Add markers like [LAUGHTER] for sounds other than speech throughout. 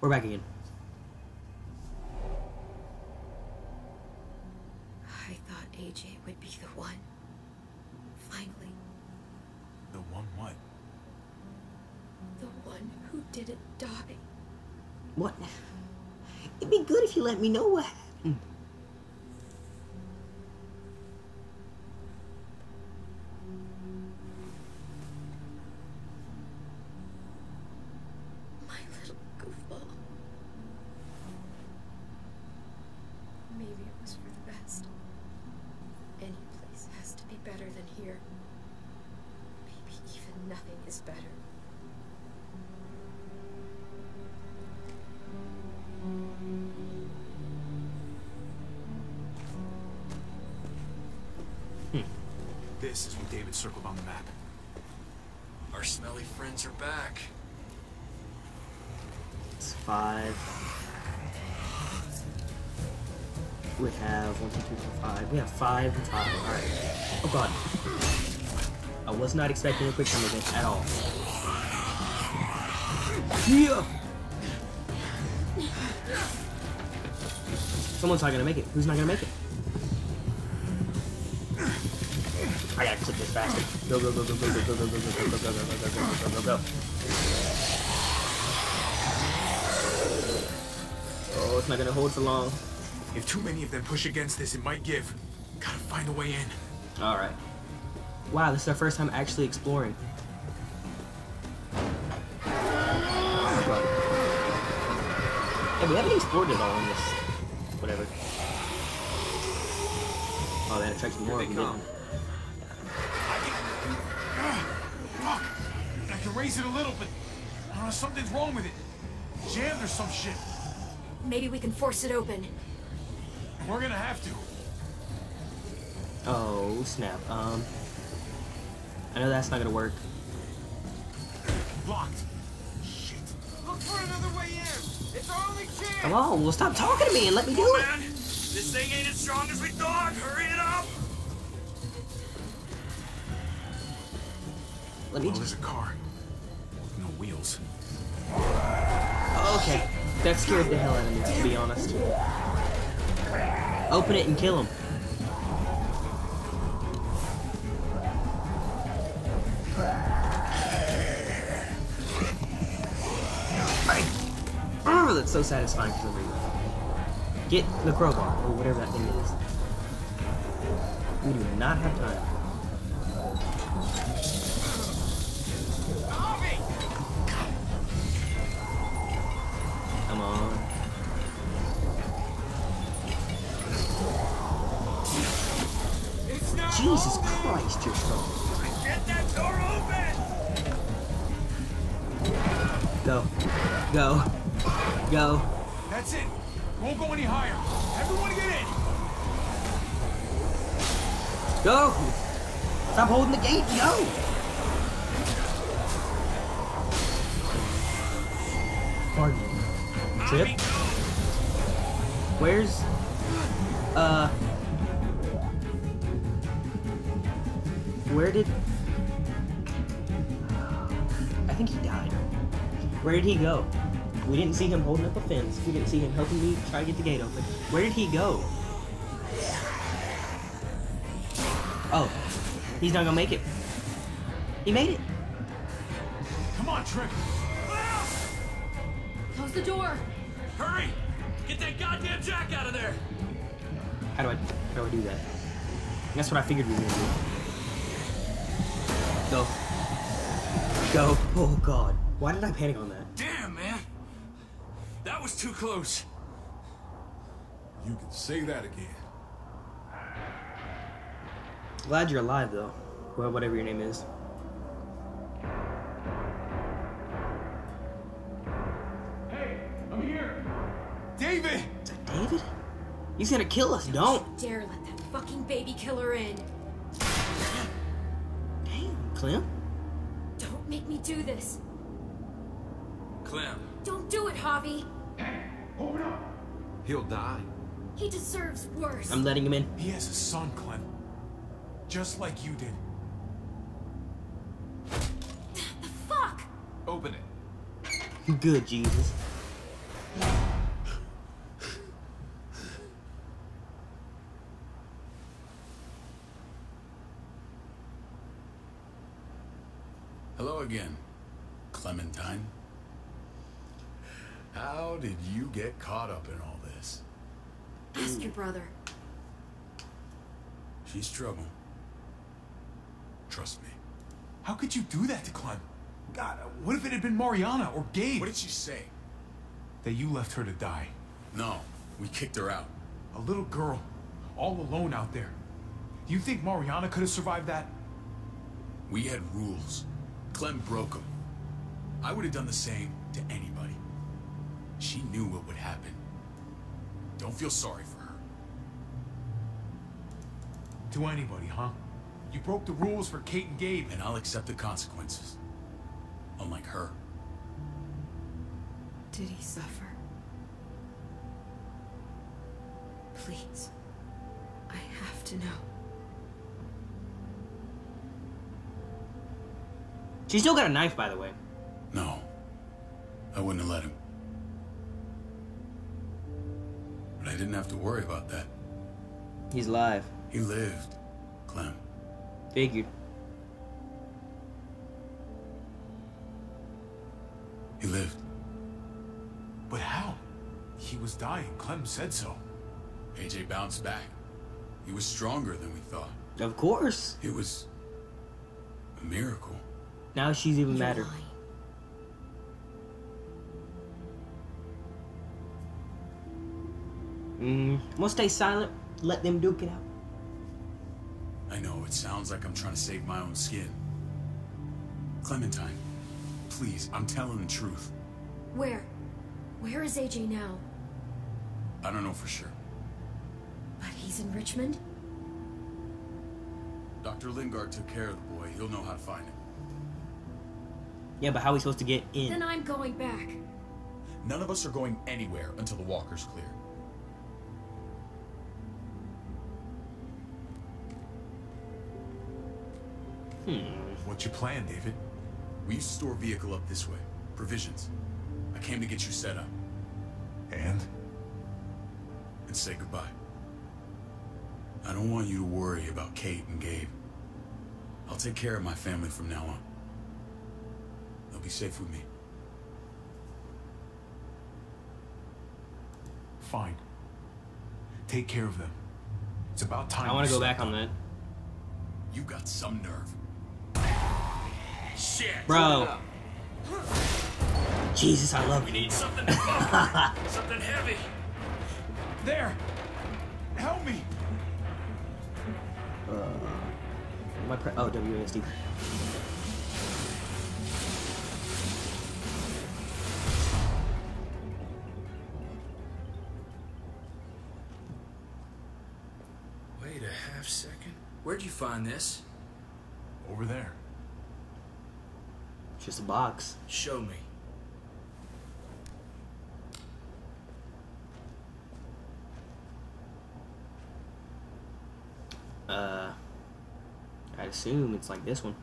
We're back again. I thought AJ would be the one. Finally, The one what? the one who didn't die. What? It'd be good if you let me know what David circled on the map. Our smelly friends are back. It's five. We have one, two, three, four, five. We have five and five. Alright. Oh god. I was not expecting a quick time event at all. Yeah. Someone's not gonna make it. Who's not gonna make it? I gotta click. Go, go, go, go, go, go, go, go, go, go, go, go, go, go, go, go, go, go, go. Oh, it's not gonna hold for long. If too many of them push against this, it might give. Gotta find a way in. Alright. Wow, this is our first time actually exploring. Hey, we haven't explored it all in this. Whatever. Oh, that attracts more of them. Raise it a little, but... I don't know, something's wrong with it. Jammed or some shit. Maybe we can force it open. We're gonna have to. Oh, snap. Um. I know that's not gonna work. Blocked. Shit. Look for another way in. It's our only chance. Come on, well, stop talking to me and let me do Come on, it. man. This thing ain't as strong as we thought. Hurry it up. Let me Oh, there's a car. Okay. That scared the hell out of me, to be honest. Open it and kill him. Oh, that's so satisfying for reason. Get the crowbar, or whatever that thing is. We do not have time. Jesus. Christ, you're strong. Get that door open. Go. Go. Go. That's it. Won't go any higher. Everyone get in. Go! Stop holding the gate, go! Pardon. Tripp? Where's... Uh... Where did... I think he died. Where did he go? We didn't see him holding up a fence. We didn't see him helping me try to get the gate open. Where did he go? Oh, he's not gonna make it. He made it. Come on, Tripp. Close the door. Hurry. Get that goddamn jack out of there. How do I how do I do that? That's what I figured we were gonna do. Go. Go. Oh god. Why did I panic on that? Damn, man. That was too close. You can say that again. Glad you're alive though. Well, whatever your name is. Hey, I'm here. David! Is that David? He's gonna kill us. Don't. Dare let that fucking baby killer in. Damn, Clem. Don't make me do this. Clem. Don't do it, Javi. Hey, Open up. He'll die. He deserves worse. I'm letting him in. He has a son, Clem. Just like you did. The fuck? Open it. Good Jesus. Again, Clementine. How did you get caught up in all this? Ask your brother. She's trouble. Trust me. How could you do that to Clem? God, what if it had been Mariana or Gabe? What did she say? That you left her to die. No, we kicked her out. A little girl, all alone out there. Do you think Mariana could have survived that? We had rules. Clem broke him. I would have done the same to anybody. She knew what would happen. Don't feel sorry for her. To anybody, huh? You broke the rules for Kate and Gabe. And I'll accept the consequences. Unlike her. Did he suffer? Please. I have to know. She still got a knife, by the way. No. I wouldn't have let him. But I didn't have to worry about that. He's alive. He lived, Clem. Figured. He lived. But how? He was dying. Clem said so. AJ bounced back. He was stronger than we thought. Of course. It was a miracle. Now she's even You're madder. lying. Mm, I'm gonna stay silent. Let them duke it out. I know it sounds like I'm trying to save my own skin. Clementine, please, I'm telling the truth. Where? Where is AJ now? I don't know for sure. But he's in Richmond? Dr. Lingard took care of the boy. He'll know how to find him. Yeah, but how are we supposed to get in? Then I'm going back. None of us are going anywhere until the walker's clear. Hmm. What's your plan, David? We used to store vehicle up this way. Provisions. I came to get you set up And? and say goodbye. I don't want you to worry about Kate and Gabe. I'll take care of my family from now on. They'll be safe with me. Fine. Take care of them. It's about time. I want to go back on that. You got some nerve. Shit! Bro. Jesus, I love We you. need something to [LAUGHS] something heavy. There! Help me! Uh, My pre- oh, WASD. Find this? Over there. Just a box. Show me. Uh, I assume it's like this one.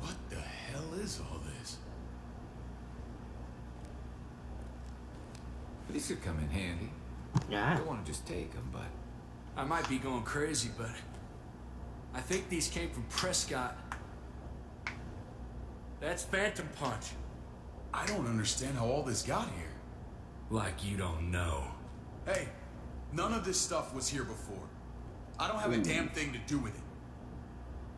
What the hell is all this? These could come in handy. I don't want to just take them, but I might be going crazy, but I think these came from Prescott. That's Phantom Punch. I don't understand how all this got here. Like you don't know. Hey, none of this stuff was here before. I don't have a damn hmm. thing to do with it.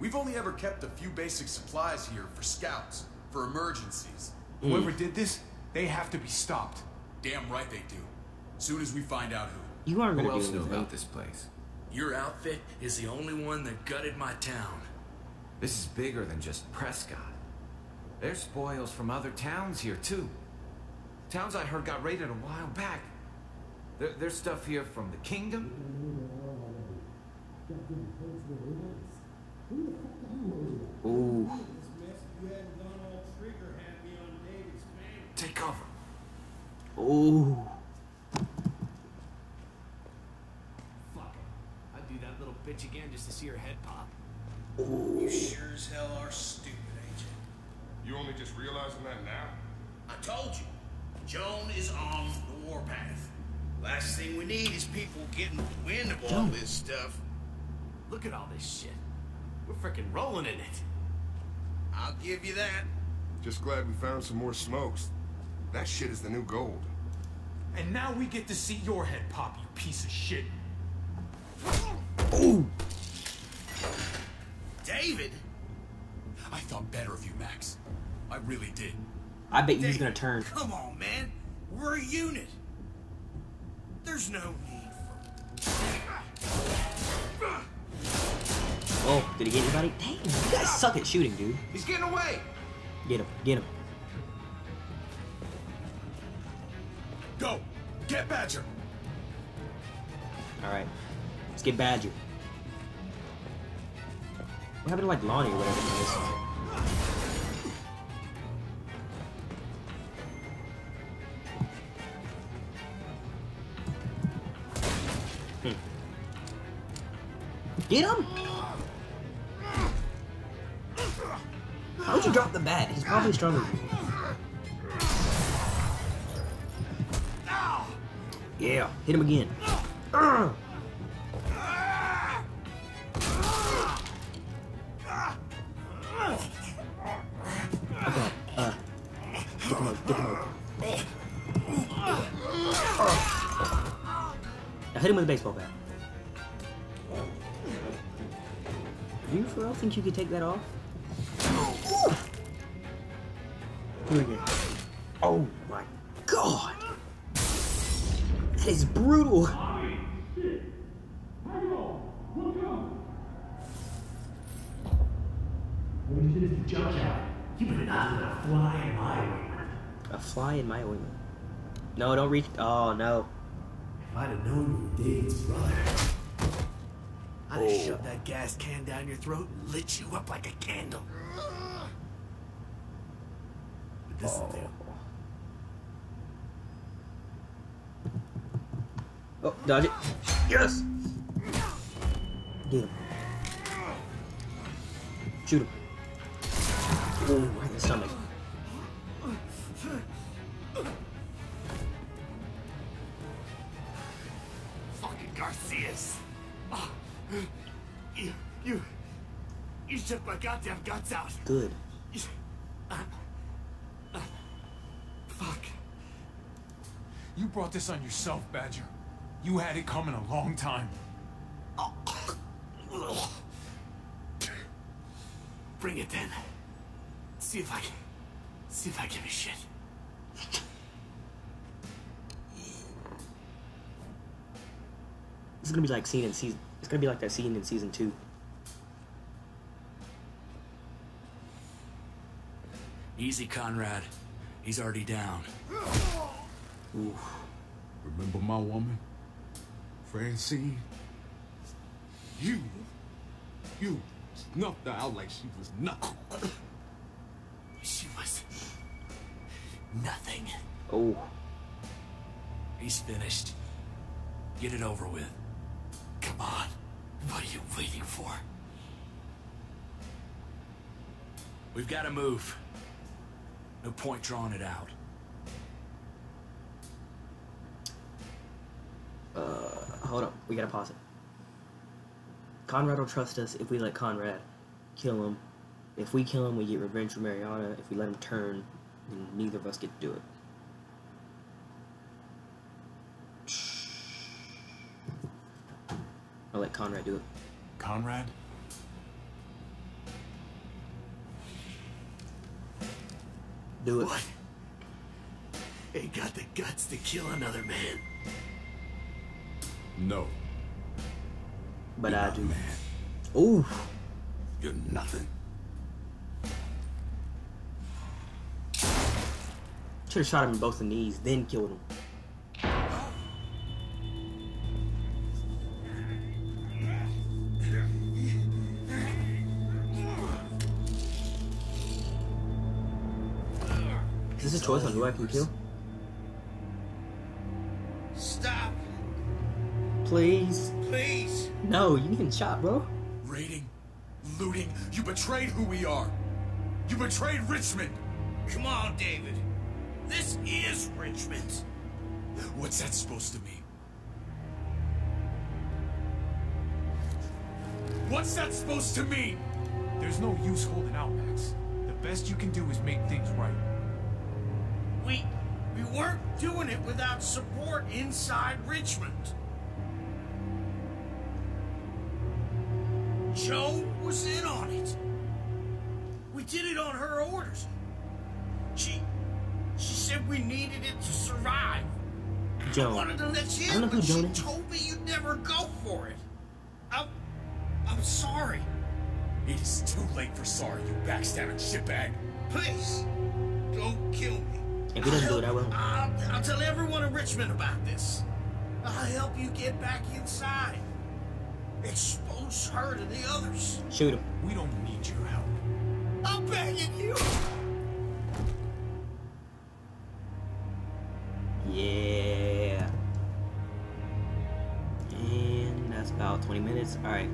We've only ever kept a few basic supplies here for scouts, for emergencies. Hmm. Whoever did this, they have to be stopped. Damn right they do. Soon as we find out who. You aren't who gonna else do knew about this place? Your outfit is the only one that gutted my town. This is bigger than just Prescott. There's spoils from other towns here, too. Towns I heard got raided a while back. There, there's stuff here from the kingdom. Ooh. Take cover. Ooh. Fuck it. I'd do that little bitch again just to see her head pop. You sure as hell are stupid, Agent. You only just realizing that now? I told you, Joan is on the warpath. Last thing we need is people getting wind of all this stuff. Look at all this shit. We're freaking rolling in it. I'll give you that. Just glad we found some more smokes. That shit is the new gold. And now we get to see your head pop, you piece of shit. David? I thought better of you, Max. I really did. I bet you he's gonna turn. Come on, man. We're a unit. There's no need for... Oh, did he get anybody? Dang, you guys suck at shooting, dude. He's getting away! Get him, get him. Go! Get Badger! Alright. Let's get Badger. What happened to like Lonnie or whatever it is? Hmm. Get him! How'd you drop the bat? He's probably stronger than you. Yeah, hit him again. Ugh. Hit him with a baseball bat. Do you for real think you could take that off? Here we go. Oh my god! That is brutal! A fly in my ointment. No, don't reach. Oh no. If I'd have known you were David's brother, I'd have shoved that gas can down your throat and lit you up like a candle. But this'll do. Oh, dodge it. Yes! Get him. Shoot him. Ooh, right in the stomach. You, you, you shook my goddamn guts out. Good. Uh, uh, fuck. You brought this on yourself, Badger. You had it coming a long time. Bring it then. See if I can. See if I give a shit. This is gonna be like scene in season. It's gonna be like that scene in season two. Easy, Conrad. He's already down. Ooh. Remember my woman? Francine? You, you snuffed her out like she was nothing. She was nothing. Oh. He's finished. Get it over with. Come on. What are you waiting for? We've got to move. No point drawing it out. Uh, hold on. We gotta pause it. Conrad will trust us if we let Conrad kill him. If we kill him, we get revenge for Mariana. If we let him turn, then neither of us get to do it. Let Conrad do it. Conrad? Do it. What? Ain't got the guts to kill another man. No, But I do. man, Ooh. you're nothing. Should have shot him in both the knees, then killed him. Is this a choice on who I can kill? Stop, Please. please. No, you getting shot, bro. Raiding, looting, you betrayed who we are. You betrayed Richmond. Come on, David. This is Richmond. What's that supposed to mean? What's that supposed to mean? There's no use holding out, Max. The best you can do is make things right. We we weren't doing it without support inside Richmond. Joe was in on it. We did it on her orders. She she said we needed it to survive. I Joan. wanted to let you I don't know in, who but she Joan is. told me you'd never go for it. I'm I'm sorry. It is too late for sorry, you backstabbing shitbag. Please, don't kill me. If he doesn't do it, I will. I'll, I'll tell everyone in Richmond about this. I'll help you get back inside. Expose her to the others. Shoot him. We don't need your help. I'm begging you. Yeah. And that's about 20 minutes. Alright.